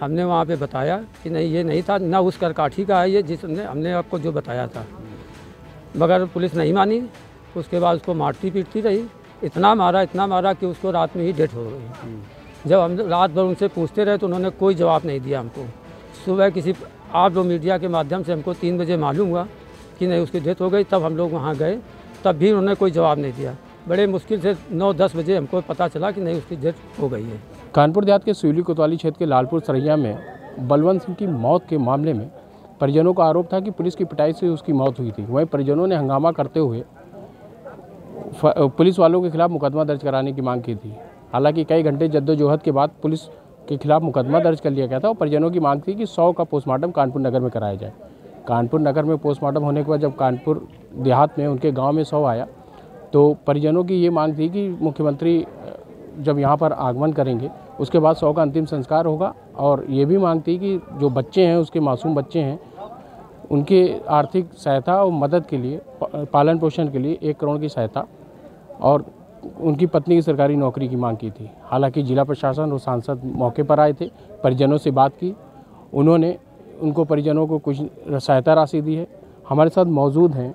हमने वहाँ पे बताया कि नहीं, ये नहीं था, ना उस करकाठी का है ये जिसने, हमने आपको जो बताया था। मगर पुलिस नहीं मानी, उसके बाद उसको मारती पीटती रही। इतना मारा इतना मारा कि उसको रात में ही डेथ हो गई। जब हम रात भर उनसे पूछते रहे तो उन्होंने कोई जवाब नहीं दिया हमको। सुबह किसी, आप लोग मीडिया के माध्यम से हमको तीन बजे मालूम हुआ कि नहीं, उसकी डेथ हो गई, तब हम लोग वहाँ गए। तब भी उन्होंने कोई जवाब नहीं दिया। बड़े मुश्किल से नौ दस बजे हमको पता चला कि नहीं, उसकी डेथ हो गई है। कानपुर देहात के सिवली कोतवाली क्षेत्र के लालपुर सरैया में बलवंत सिंह की मौत के मामले में परिजनों का आरोप था कि पुलिस की पिटाई से उसकी मौत हुई थी। वहीं परिजनों ने हंगामा करते हुए पुलिस वालों के खिलाफ मुकदमा दर्ज कराने की मांग की थी। हालाँकि कई घंटे जद्दोजहद के बाद पुलिस के खिलाफ मुकदमा दर्ज कर लिया गया था और परिजनों की मांग थी कि सौ का पोस्टमार्टम कानपुर नगर में कराया जाए। कानपुर नगर में पोस्टमार्टम होने के बाद जब कानपुर देहात में उनके गाँव में सौ आया तो परिजनों की ये मांग थी कि मुख्यमंत्री जब यहाँ पर आगमन करेंगे उसके बाद सौ का अंतिम संस्कार होगा और ये भी मांग थी कि जो बच्चे हैं, उसके मासूम बच्चे हैं, उनके आर्थिक सहायता और मदद के लिए पालन पोषण के लिए एक करोड़ की सहायता और उनकी पत्नी की सरकारी नौकरी की मांग की थी। हालाँकि जिला प्रशासन और सांसद मौके पर आए थे, परिजनों से बात की। उन्होंने उनको परिजनों को कुछ सहायता राशि दी है। हमारे साथ मौजूद हैं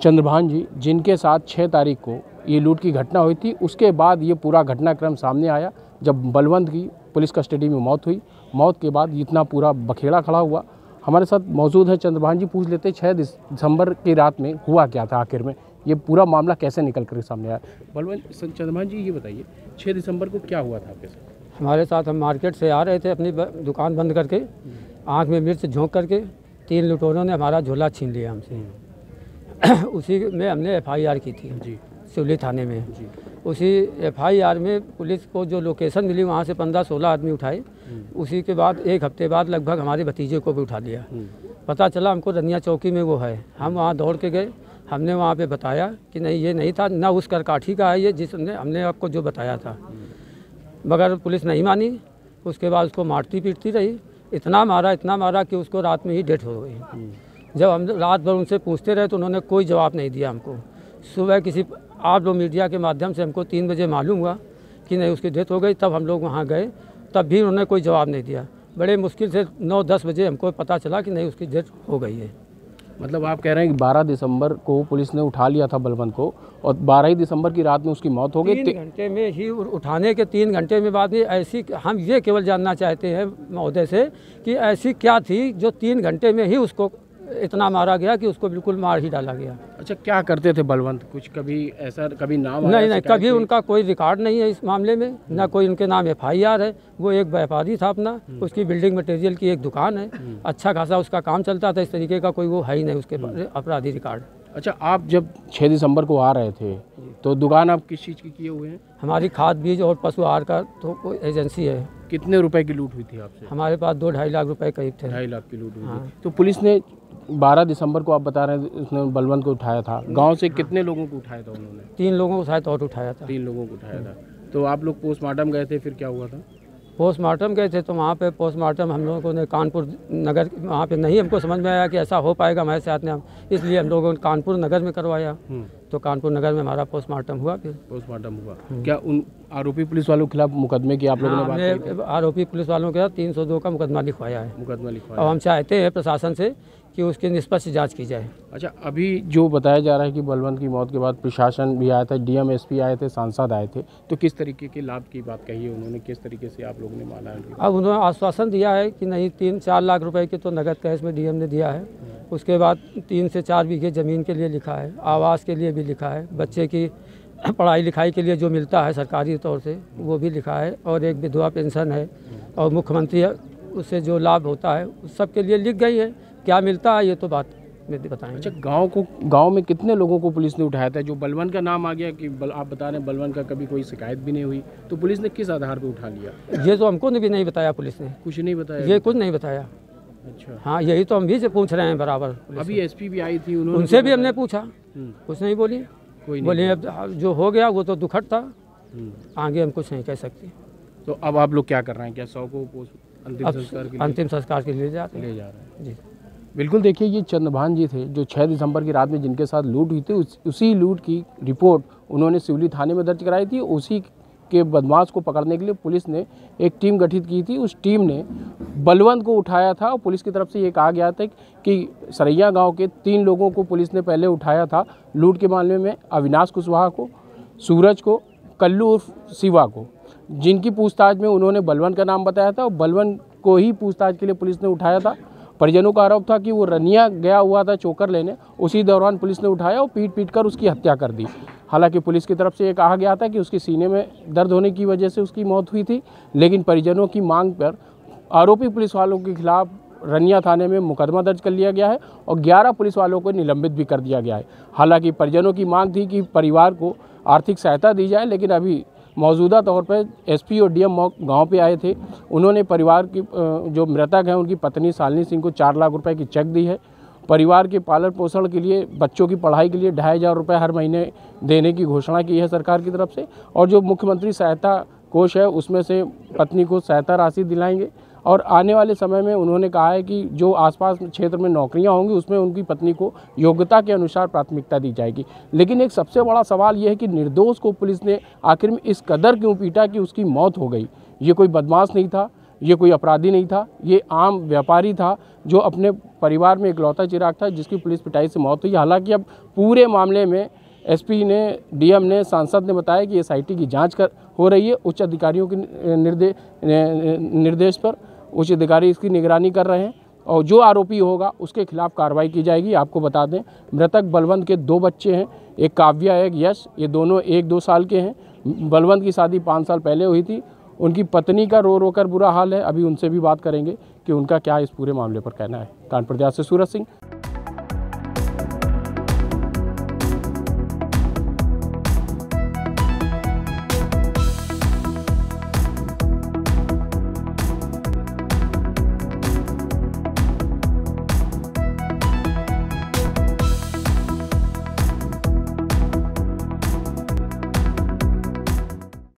चंद्रभान जी, जिनके साथ छः तारीख को ये लूट की घटना हुई थी। उसके बाद ये पूरा घटनाक्रम सामने आया। जब बलवंत की पुलिस कस्टडी में मौत हुई मौत के बाद इतना पूरा बखेड़ा खड़ा हुआ। हमारे साथ मौजूद है चंद्रभान जी पूछ लेते छः दिसंबर की रात में हुआ क्या था आखिर में? ये पूरा मामला कैसे निकल कर सामने आया? बलवंत चंद्रभान जी ये बताइए छः दिसंबर को क्या हुआ था आपके साथ? हमारे साथ हम मार्केट से आ रहे थे अपनी दुकान बंद करके आँख में मिर्च झोंक करके तीन लुटोरों ने हमारा झोला छीन लिया हमसे। उसी में हमने एफआईआर की थी। जी। सिवली थाने में। उसी एफआईआर में पुलिस को जो लोकेशन मिली वहाँ से पंद्रह सोलह आदमी उठाए। उसी के बाद एक हफ़्ते बाद लगभग हमारे भतीजे को भी उठा लिया। पता चला हमको रनिया चौकी में वो है। हम वहाँ दौड़ के गए। हमने वहाँ पे बताया कि नहीं ये नहीं था ना उस करकाठी का है ये जिसने हमने आपको जो बताया था। मगर पुलिस नहीं मानी। उसके बाद उसको मारती पीटती रही। इतना मारा इतना मारा कि उसको रात में ही डेथ हो गई। जब हम रात भर उनसे पूछते रहे तो उन्होंने कोई जवाब नहीं दिया हमको। सुबह किसी आप लोग मीडिया के माध्यम से हमको तीन बजे मालूम हुआ कि नहीं उसकी डेथ हो गई तब हम लोग वहाँ गए। तब भी उन्होंने कोई जवाब नहीं दिया। बड़े मुश्किल से नौ दस बजे हमको पता चला कि नहीं उसकी डेथ हो गई है। मतलब आप कह रहे हैं कि 12 दिसंबर को पुलिस ने उठा लिया था बलवंत को और 12 ही दिसंबर की रात में उसकी मौत हो गई। तीन घंटे में ही उठाने के तीन घंटे में बाद में ऐसी हम ये केवल जानना चाहते हैं महोदय से कि ऐसी क्या थी जो तीन घंटे में ही उसको इतना मारा गया कि उसको बिल्कुल मार ही डाला गया। अच्छा क्या करते थे बलवंत? कुछ कभी ऐसा कभी नाम नहीं नहीं कभी उनका कोई रिकॉर्ड नहीं है इस मामले में ना कोई उनके नाम एफआईआर है वो एक व्यापारी था अपना उसकी बिल्डिंग मटेरियल की एक दुकान है अच्छा खासा उसका काम चलता था इस तरीके का कोई वो है ही नहीं उसके अपराधी रिकॉर्ड। अच्छा आप जब 6 दिसंबर को आ रहे थे तो दुकान आप किस चीज़ की किए हुए हैं? हमारी खाद बीज और पशु आहार का तो कोई एजेंसी है। कितने रुपए की लूट हुई थी आपसे? हमारे पास दो ढाई लाख रुपए करीब थे। ढाई लाख की लूट हुई हाँ। थी तो पुलिस ने 12 दिसंबर को आप बता रहे हैं उसने बलवंत को उठाया था। गाँव से कितने लोगों को उठाया था उन्होंने? तीन लोगों को शायद और उठाया था। तीन लोगों को उठाया था। तो आप लोग पोस्टमार्टम गए थे फिर क्या हुआ था? पोस्टमार्टम गए थे तो वहाँ पे पोस्टमार्टम हम लोगों ने कानपुर नगर वहाँ पे नहीं हमको समझ में आया कि ऐसा हो पाएगा हमारे साथ में हम इसलिए हम लोगों ने कानपुर नगर में करवाया। हम्म, तो कानपुर नगर में हमारा पोस्टमार्टम हुआ फिर। पोस्टमार्टम हुआ। क्या उन आरोपी पुलिस वालों के खिलाफ मुकदमे की आप लोगों ने हाँ, बात आरोपी पुलिस वालों के साथ तीन सौ दो का मुकदमा लिखवाया है। मुकदमा अब लिखवाया हम चाहते हैं प्रशासन से कि उसकी निष्पक्ष जाँच की जाए। अच्छा अभी जो बताया जा रहा है कि बलवंत की मौत के बाद प्रशासन भी आया था डीएम एसपी आए थे सांसद आए थे तो किस तरीके के लाभ की बात कही है उन्होंने? किस तरीके से आप लोगों ने माना है अब उन्होंने आश्वासन दिया है कि नहीं तीन चार लाख रुपए के तो नगद कैश में डीएम ने दिया है। उसके बाद तीन से चार बीघे ज़मीन के लिए लिखा है आवास के लिए भी लिखा है बच्चे की पढ़ाई लिखाई के लिए जो मिलता है सरकारी तौर से वो भी लिखा है और एक विधवा पेंशन है। और मुख्यमंत्री उससे जो लाभ होता है उस सब के लिए लिख गई है। क्या मिलता है ये तो बात बताएँगे। अच्छा गाँव को गाँव में कितने लोगों को पुलिस ने उठाया था? जो बलवन का नाम आ गया कि बल, आप बता रहे हैं बलवंत का कभी कोई शिकायत भी नहीं हुई तो पुलिस ने किस आधार पर उठा लिया? ये तो हमको भी नहीं बताया पुलिस ने। कुछ नहीं बताया? ये कुछ नहीं बताया। अच्छा। हाँ यही तो हम भी से पूछ रहे हैं बराबर अभी एसपी भी आई थी उन्होंने उनसे भी हमने पूछा। हम्म, कुछ नहीं बोली। कोई बोली अब जो हो गया वो तो दुखद था। हम्म, आगे हम कुछ नहीं कह सकते। तो अब आप लोग क्या कर रहे हैं? क्या सौ को अंतिम संस्कार के अंतिम संस्कार के लिए लिए ले जा रहे हैं। जी। बिल्कुल देखिए ये चंद्रभान जी थे जो 6 दिसंबर की रात में जिनके साथ लूट हुई थी उस, उसी लूट की रिपोर्ट उन्होंने सिवली थाने में दर्ज कराई थी। उसी के बदमाश को पकड़ने के लिए पुलिस ने एक टीम गठित की थी। उस टीम ने बलवंत को उठाया था और पुलिस की तरफ़ से ये कहा गया था कि सरैया गाँव के तीन लोगों को पुलिस ने पहले उठाया था लूट के मामले में अविनाश कुशवाहा को सूरज को कल्लू उर्फ़ शिवा को जिनकी पूछताछ में उन्होंने बलवंत का नाम बताया था और बलवंत को ही पूछताछ के लिए पुलिस ने उठाया था। परिजनों का आरोप था कि वो रनिया गया हुआ था चोकर लेने। उसी दौरान पुलिस ने उठाया और पीट पीट कर उसकी हत्या कर दी। हालाँकि पुलिस की तरफ़ से ये कहा गया था कि उसके सीने में दर्द होने की वजह से उसकी मौत हुई थी, लेकिन परिजनों की मांग पर आरोपी पुलिस वालों के खिलाफ रनिया थाने में मुकदमा दर्ज कर लिया गया है और 11 पुलिस वालों को निलंबित भी कर दिया गया है। हालाँकि परिजनों की मांग थी कि परिवार को आर्थिक सहायता दी जाए, लेकिन अभी मौजूदा तौर पर एसपी और डीएम गाँव पे आए थे। उन्होंने परिवार की जो मृतक हैं, उनकी पत्नी शालिनी सिंह को चार लाख रुपए की चेक दी है। परिवार के पालन पोषण के लिए, बच्चों की पढ़ाई के लिए ढाई हज़ार रुपये हर महीने देने की घोषणा की है सरकार की तरफ़ से। और जो मुख्यमंत्री सहायता कोष है, उसमें से पत्नी को सहायता राशि दिलाएँगे। और आने वाले समय में उन्होंने कहा है कि जो आसपास क्षेत्र में नौकरियाँ होंगी, उसमें उनकी पत्नी को योग्यता के अनुसार प्राथमिकता दी जाएगी। लेकिन एक सबसे बड़ा सवाल यह है कि निर्दोष को पुलिस ने आखिर में इस कदर क्यों पीटा कि उसकी मौत हो गई? ये कोई बदमाश नहीं था, ये कोई अपराधी नहीं था, ये आम व्यापारी था जो अपने परिवार में इकलौता चिराग था जिसकी पुलिस पिटाई से मौत हुई। हालाँकि अब पूरे मामले में एसपी ने, डीएम ने, सांसद ने बताया कि एसआईटी की जाँच कर हो रही है। उच्च अधिकारियों के निर्देश निर्देश पर उच्च अधिकारी इसकी निगरानी कर रहे हैं और जो आरोपी होगा उसके खिलाफ कार्रवाई की जाएगी। आपको बता दें, मृतक बलवंत के दो बच्चे हैं, एक काव्या, एक यश। ये दोनों एक दो साल के हैं। बलवंत की शादी पाँच साल पहले हुई थी। उनकी पत्नी का रो रो कर बुरा हाल है। अभी उनसे भी बात करेंगे कि उनका क्या इस पूरे मामले पर कहना है। कानपुर से सूरज सिंह।